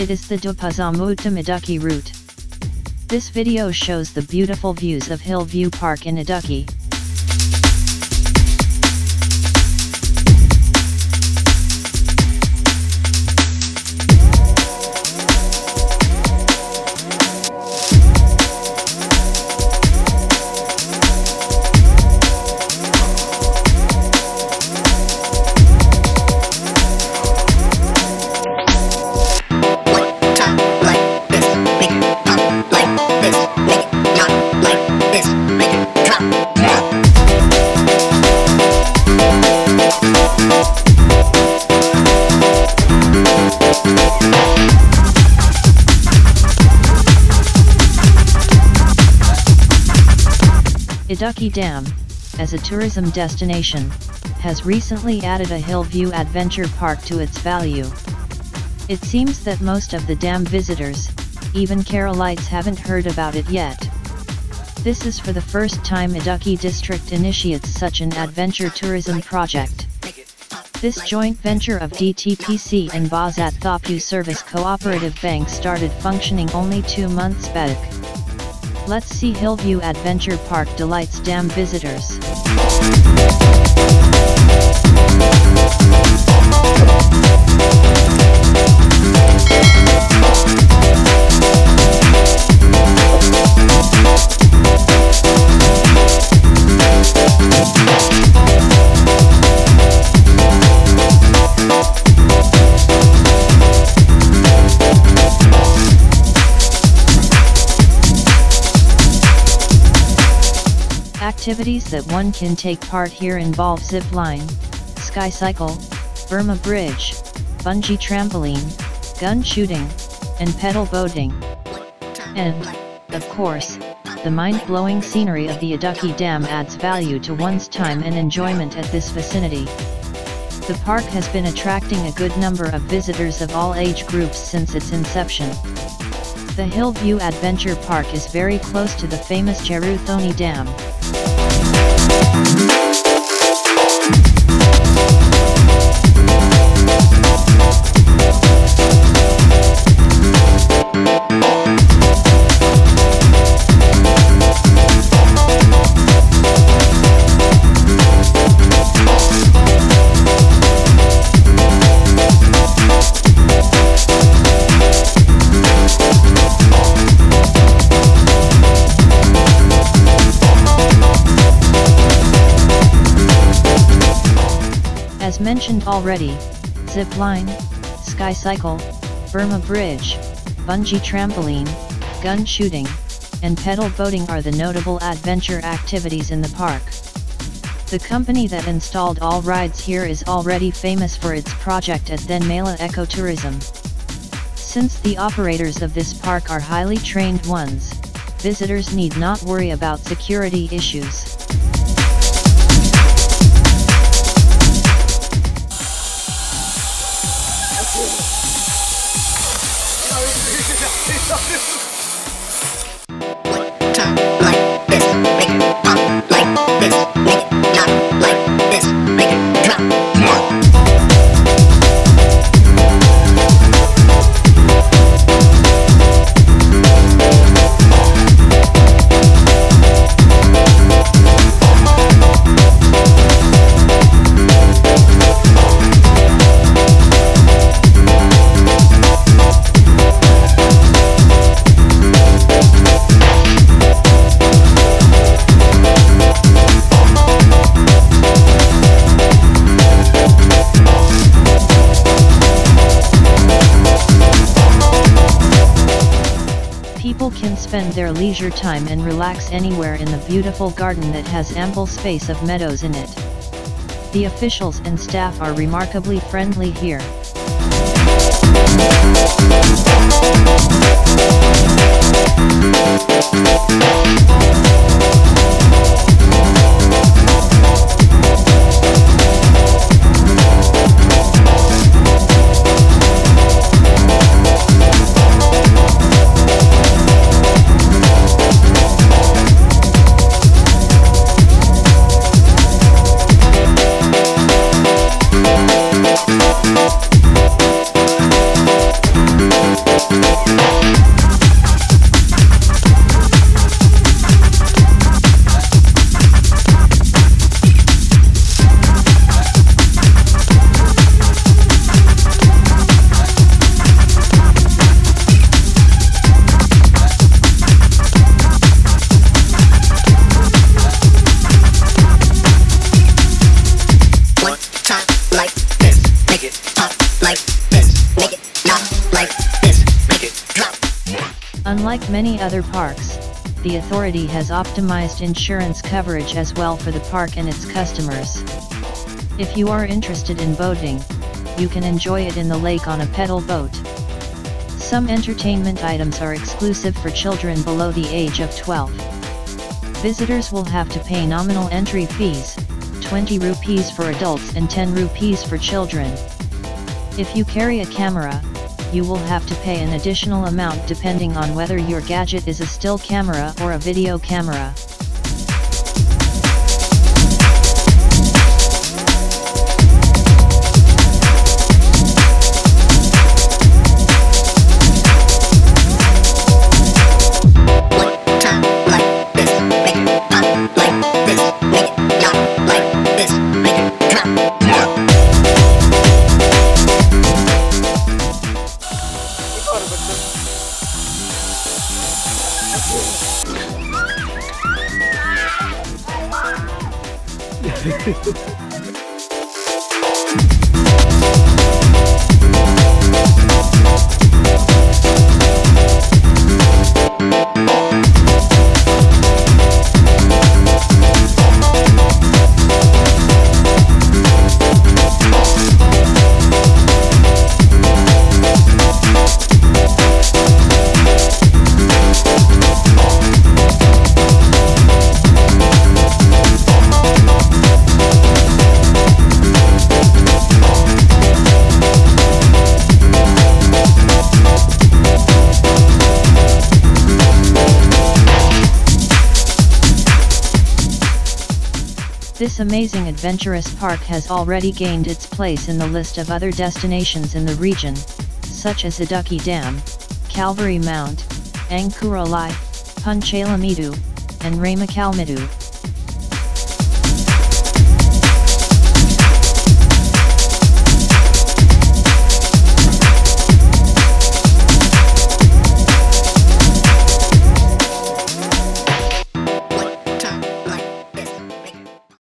It is the Dupazamut to Idukki route. This video shows the beautiful views of Hillview Park in Idukki. Idukki Dam, as a tourism destination, has recently added a Hillview Adventure Park to its value. It seems that most of the dam visitors, even Keralites haven't heard about it yet. This is for the first time Idukki district initiates such an adventure tourism project. This joint venture of DTPC and Vazhathoppu Service Cooperative Bank started functioning only two months back. Let's see Hillview Adventure Park delights dam visitors. Activities that one can take part here involve zip line, sky cycle, Burma bridge, bungee trampoline, gun shooting, and pedal boating. And, of course, the mind-blowing scenery of the Idukki Dam adds value to one's time and enjoyment at this vicinity. The park has been attracting a good number of visitors of all age groups since its inception. The Hillview Adventure Park is very close to the famous Cheruthoni Dam. As mentioned already, zip line, sky cycle, Burma bridge, bungee trampoline, gun shooting, and pedal boating are the notable adventure activities in the park. The company that installed all rides here is already famous for its project at Thenmala Ecotourism. Since the operators of this park are highly trained ones, visitors need not worry about security issues. One People can spend their leisure time and relax anywhere in the beautiful garden that has ample space of meadows in it. The officials and staff are remarkably friendly here. Unlike many other parks, the authority has optimized insurance coverage as well for the park and its customers. If you are interested in boating, you can enjoy it in the lake on a pedal boat. Some entertainment items are exclusive for children below the age of 12. Visitors will have to pay nominal entry fees, 20 rupees for adults and 10 rupees for children. If you carry a camera, you will have to pay an additional amount depending on whether your gadget is a still camera or a video camera. Sí. This amazing adventurous park has already gained its place in the list of other destinations in the region, such as Idukki Dam, Calvary Mount, Anchuruli, Panchalimedu, and Ramakkalmedu.